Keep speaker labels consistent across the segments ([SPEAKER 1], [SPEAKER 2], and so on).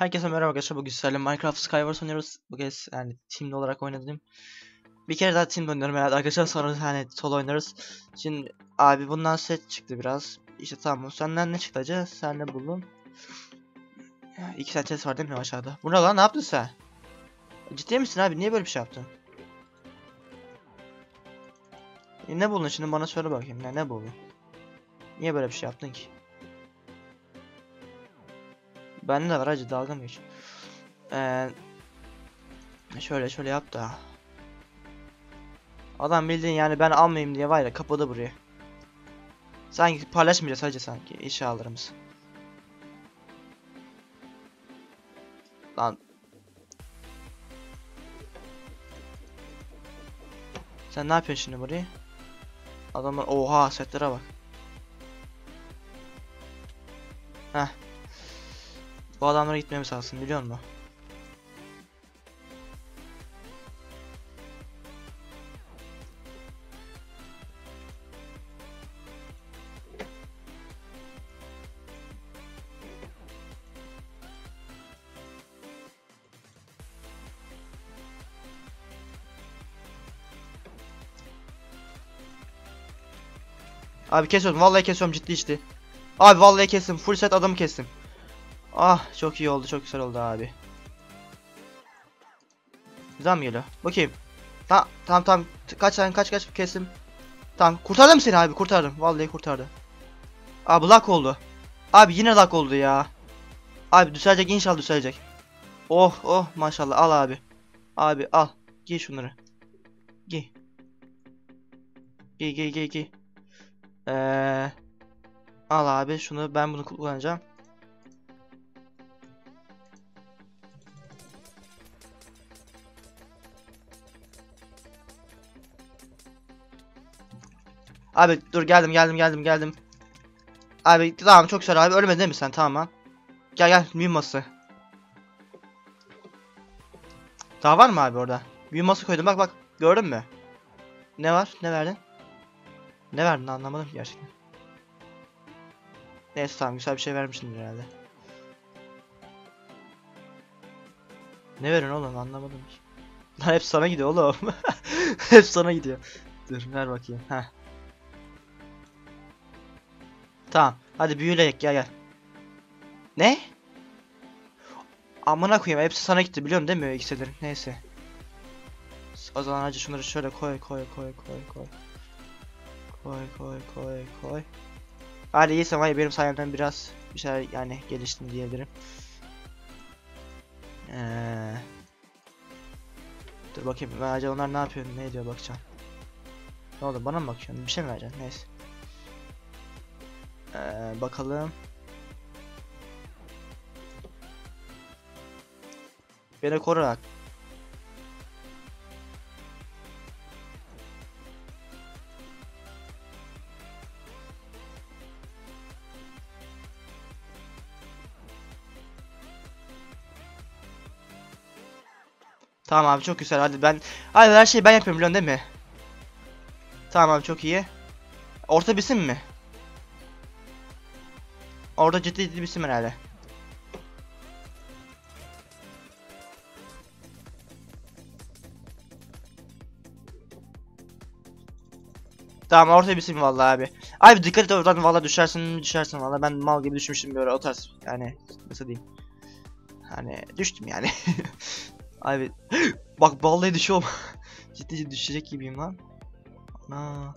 [SPEAKER 1] Herkese merhaba arkadaşlar. Bugün sizlerle Minecraft Skywars oynuyoruz. Bu kez yani teamli olarak oynadım. Bir kere daha team oynuyorum herhalde arkadaşlar. Sonra hani solo oynarız. Şimdi abi bundan set çıktı biraz. İşte tamam. Senden ne çıktı acaba? Sen ne buldun? İki set ses var değil mi aşağıda? Bu ne lan? Ne yaptın sen? Ciddi misin abi? Niye böyle bir şey yaptın? E, ne buldun şimdi bana söyle bakayım. Ne, ne buldun? Niye böyle bir şey yaptın ki? Bende de var hacı dalga mı geçiyor? Ee, şöyle şöyle yap da. Adam bildiğin yani ben almayayım diye var ya kapadı burayı. Sanki paylaşmayacağız hacı sanki eşyalarımız. Lan. Sen ne yapıyorsun şimdi burayı? Adamlar oha setlere bak. Heh. Bu adamlara gitmemiz lazım biliyor musun? Abi kesiyorum vallahi kesiyorum ciddi ciddi. Abi vallahi kestim full set adamı kestim. Ah çok iyi oldu çok güzel oldu abi. Güzel mi geliyor? Bakayım. Ta tamam tamam kaç tane kaç kaç kesim. Tamam kurtardım seni abi kurtardım. Vallahi kurtardı. Abi lock oldu. Abi yine lock oldu ya. Abi düzelecek inşallah düzelecek. Oh oh maşallah al abi. Abi al. Giy şunları. Giy. Giy giy giy giy. Ee, al abi şunu ben bunu kullanacağım. Abi dur geldim geldim geldim geldim. Abi tamam çok güzel abi ölmedin değil mi sen tamam. Gel gel büyü masası. Daha var mı abi orada? Büyü masası koydum bak bak gördün mü? Ne var ne verdin? Ne verdin anlamadım gerçekten. Neyse tamam güzel bir şey vermişsin herhalde. Ne verin oğlum anlamadım ki. Lan hep sana gidiyor oğlum. hep sana gidiyor. Dur ver bakayım. Heh. Tamam. Hadi büyüleyek gel gel. Ne? Amına koyayım hepsi sana gitti biliyorum değil mi iksirlerin? Neyse. O zaman hadi şunları şöyle koy koy koy koy koy. Koy koy koy koy. Hadi var ya benim sayemden biraz bir şey yani geliştim diyebilirim. Ee, dur bakayım ben acaba onlar ne yapıyor ne ediyor bakacağım. Ne oldu bana mı bakıyorsun bir şey mi vereceksin neyse. Ee, bakalım. Beni korurak. Tamam abi çok güzel hadi ben Hadi her şeyi ben yapıyorum biliyorsun değil mi? Tamam abi çok iyi. Orta bisim mi? Orada ciddi ciddi bisim herhalde. Tamam orta bisim vallahi abi. Abi dikkat et oradan vallahi düşersin düşersin vallahi ben mal gibi düşmüştüm böyle o tarz yani nasıl diyeyim. Hani düştüm yani. abi bak vallahi düşüyorum. ciddi ciddi düşecek gibiyim lan. Ana.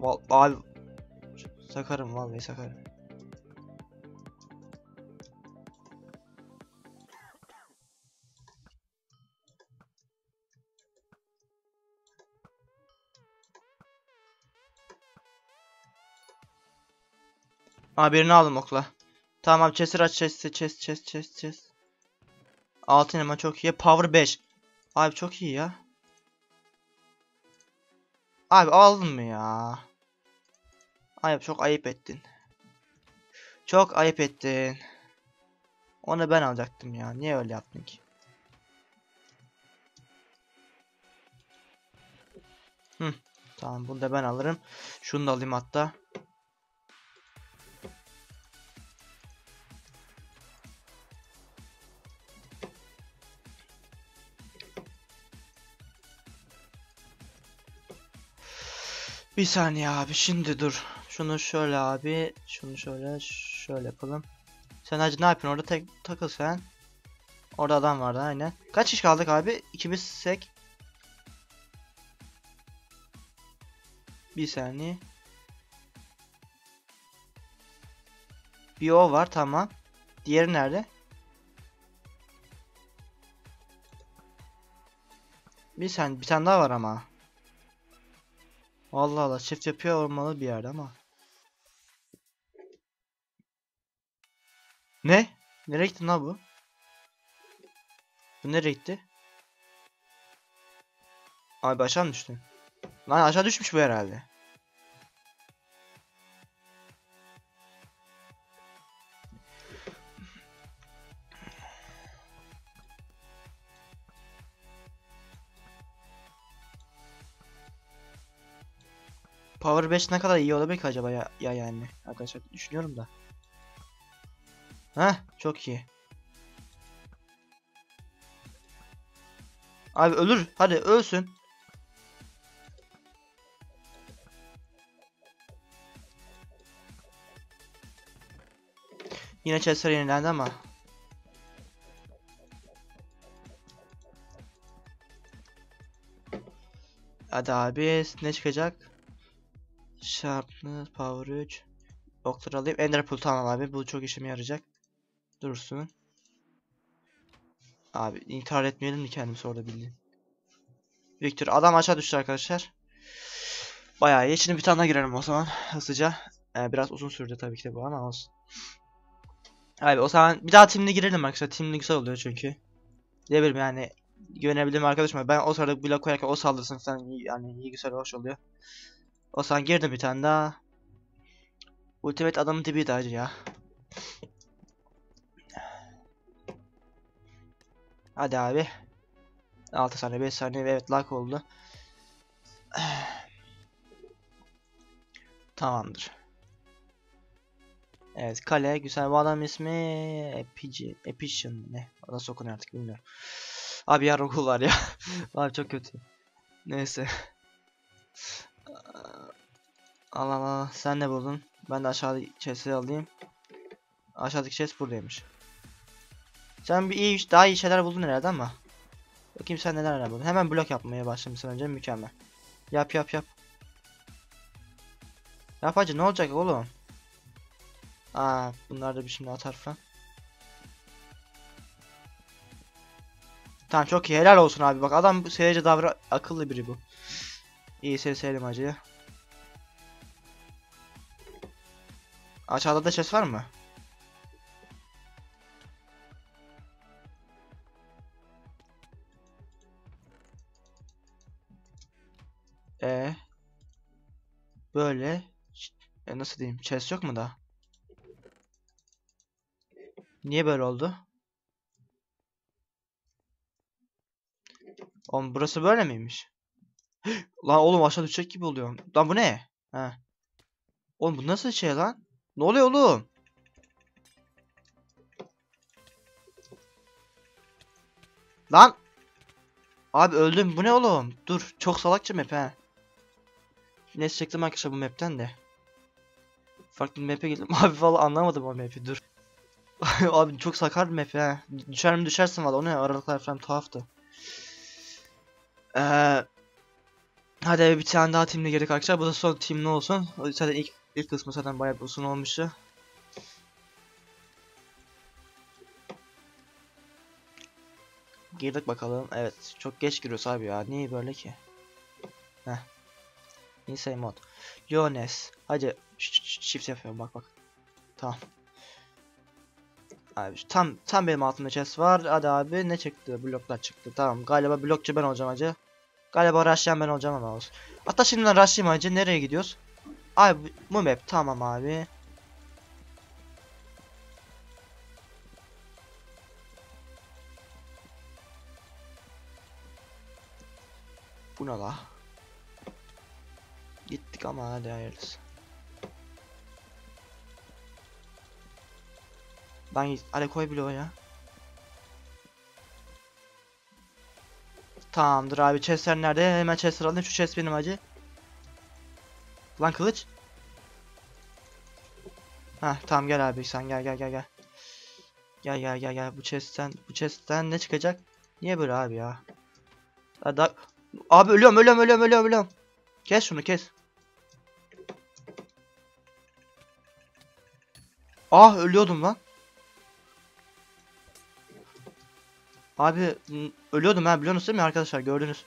[SPEAKER 1] Val abi Sakarım vallahi sakarım. Aa birini aldım okla. Tamam chest'i aç chest'i chest chest chest chest. Altın elma çok iyi. Power 5. Abi çok iyi ya. Abi aldın mı ya? Ayıp çok ayıp ettin. Çok ayıp ettin. Onu ben alacaktım ya. Niye öyle yaptın ki? Hı. Tamam bunu da ben alırım. Şunu da alayım hatta. Bir saniye abi şimdi dur. Şunu şöyle abi. Şunu şöyle şöyle yapalım. Sen hacı ne yapıyorsun orada tek takıl sen. Orada adam vardı aynen. Kaç kişi kaldık abi? İkimiz sek. Bir saniye. Bir o var tamam. Diğeri nerede? Bir sen bir tane daha var ama. Allah Allah çift yapıyor olmalı bir yerde ama. Ne? Nereye gitti lan bu? Bu nereye gitti? Abi aşağı mı düştü? Lan aşağı düşmüş bu herhalde. Power 5 ne kadar iyi olabilir acaba ya, ya yani arkadaşlar düşünüyorum da. Heh çok iyi. Abi ölür hadi ölsün. Yine Chester yenilendi ama. Hadi abi ne çıkacak? Sharpness, Power 3. Doktor alayım. Ender Pearl tamam abi. Bu çok işime yarayacak. Dursun. Abi intihar etmeyelim mi kendimizi orada bildiğin. Victor adam aşağı düştü arkadaşlar. Bayağı iyi. Şimdi bir tane daha girelim o zaman hızlıca. Ee, biraz uzun sürdü tabii ki de bu ama olsun. Abi o zaman bir daha timli girelim arkadaşlar. Timli güzel oluyor çünkü. Ne bileyim yani güvenebildiğim arkadaşım var. Ben o sırada blok koyarken o saldırsın iyi, yani iyi güzel hoş oluyor. O zaman girdim bir tane daha. Ultimate adamın dibiydi acı ya. Hadi abi. 6 saniye 5 saniye ve evet lock oldu. Tamamdır. Evet kale güzel bu adam ismi Epici Epician ne nasıl okunuyor artık bilmiyorum. Abi yarın okul var ya. abi çok kötü. Neyse. Allah Allah sen ne buldun? Ben de aşağıda chest'i alayım. Aşağıdaki chest buradaymış. Sen bir iyi daha iyi şeyler buldun herhalde ama. Bakayım sen neler buldun. Hemen blok yapmaya başlamışsın önce mükemmel. Yap yap yap. Yap hacı ne olacak oğlum? Aa bunlar da bir şimdi atar falan. Tamam çok iyi helal olsun abi bak adam seyirci davra akıllı biri bu. İyi seni sevdim hacı. Aşağıda da chest var mı? Nasıl diyeyim? Chest yok mu da? Niye böyle oldu? Oğlum burası böyle miymiş? lan oğlum aşağı düşecek gibi oluyorum. Lan bu ne? He. Oğlum bu nasıl şey lan? Ne oluyor oğlum? Lan! Abi öldüm. Bu ne oğlum? Dur. Çok salakça map he. Neyse çektim arkadaşlar bu map'ten de. Farklı bir map'e geldim. Abi valla anlamadım o map'i. Dur. Abi çok sakar bir map he. Düşer mi düşersin valla. O ne? Aralıklar falan tuhaftı. Eee... Hadi bir tane daha timle gerek arkadaşlar. Bu da son timli olsun. Zaten ilk ilk kısmı zaten bayağı uzun olmuştu. Girdik bakalım. Evet. Çok geç giriyoruz abi ya. Niye böyle ki? Heh. Insane mod. Leones. Hadi shift yapıyorum bak bak. Tamam. Abi tam tam benim altımda chest var. Hadi abi ne çıktı? Bloklar çıktı. Tamam. Galiba blokçu ben olacağım acı. Galiba rushlayan ben olacağım ama olsun. Hatta şimdiden rushlayayım acı. Nereye gidiyoruz? Abi bu map tamam abi. Bu ne la? Gittik ama hadi hayırlısı. Ben hadi koy o ya. Tamamdır abi chestler nerede? Hemen chestler alayım. Şu chest benim acı. Lan kılıç. Heh tamam gel abi sen gel gel gel gel. Gel gel gel gel bu chest'ten bu chest'ten ne çıkacak? Niye böyle abi ya? Ya da abi ölüyorum ölüyorum ölüyorum ölüyorum ölüyorum. Kes şunu kes. Ah ölüyordum lan. Abi ölüyordum ha biliyorsunuz değil mi arkadaşlar gördünüz.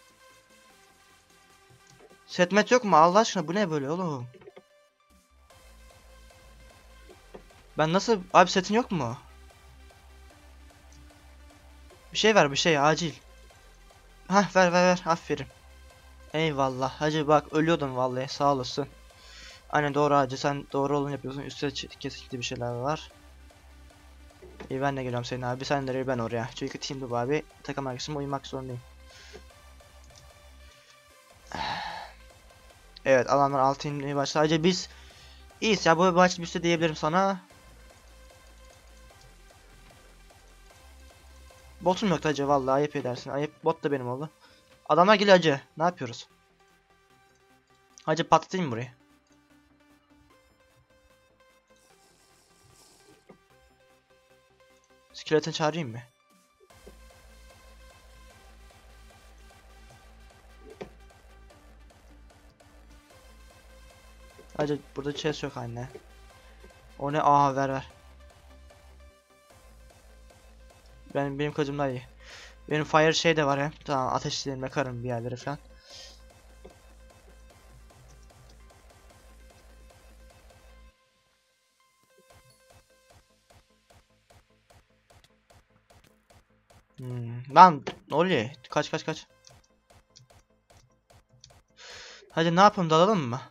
[SPEAKER 1] Setmet yok mu Allah aşkına bu ne böyle oğlum? Ben nasıl abi setin yok mu? Bir şey ver bir şey acil. Hah ver ver ver aferin. Eyvallah hacı bak ölüyordum vallahi sağ olasın. Aynen doğru hacı sen doğru olanı yapıyorsun üstte kesinlikle bir şeyler var. İyi ben de geliyorum senin abi sen nereye ben oraya. Çünkü team bu abi takım arkadaşım uyumak zorundayım. Evet alanlar altı inmeye başladı. Hacı biz iyiyiz ya bu maç bir diyebilirim sana. Botum yok hacı vallahi ayıp edersin. Ayıp bot da benim oldu. Adamlar geliyor hacı. Ne yapıyoruz? Hacı patlatayım burayı. Skeleton çağırayım mı? Hacı burada chest yok anne. O ne? Aha ver ver. Ben benim kılıcım daha iyi. Benim fire şey de var hem. Tamam ateşlerim yakarım bir yerlere falan. Lan ne oluyor? Kaç kaç kaç. Hadi ne yapalım dalalım mı?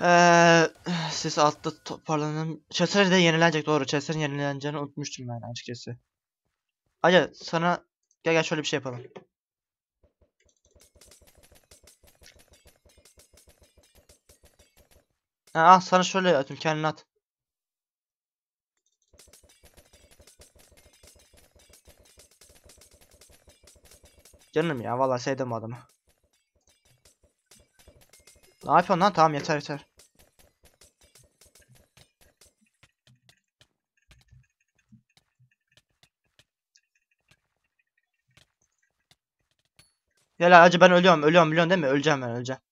[SPEAKER 1] Eee siz altta toparlanın. Chester de yenilenecek doğru. Chester'ın yenileneceğini unutmuştum ben açıkçası. Hadi sana gel gel şöyle bir şey yapalım. Ha, al sana şöyle atayım kendine at. Canım ya vallahi sevdim adamı. Ne yapıyorsun lan? Tamam yeter yeter. La acı ben ölüyorum ölüyorum biliyorsun değil mi? Öleceğim ben öleceğim.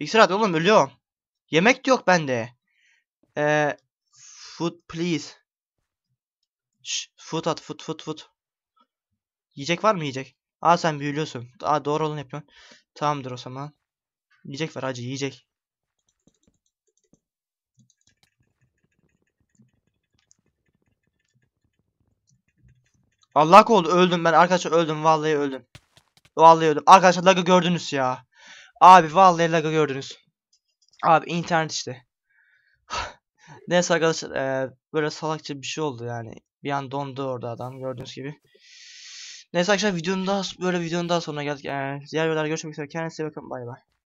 [SPEAKER 1] İksir at oğlum ölüyorum. Yemek de yok bende. Eee food please. Şş, food at food food food. Yiyecek var mı yiyecek? Aa sen büyülüyorsun. Aa doğru olanı yapıyorsun. Tamamdır o zaman. Yiyecek ver hacı yiyecek. Allah oldu öldüm ben arkadaşlar öldüm vallahi öldüm. Vallahi öldüm. Arkadaşlar lag'ı gördünüz ya. Abi vallahi lag'ı gördünüz. Abi internet işte. Neyse arkadaşlar eee, böyle salakça bir şey oldu yani. Bir an dondu orada adam gördüğünüz gibi. Neyse arkadaşlar videonun daha böyle videonun daha sonuna geldik. Eee, diğer videolarda görüşmek üzere. Kendinize bakın. Bay bay.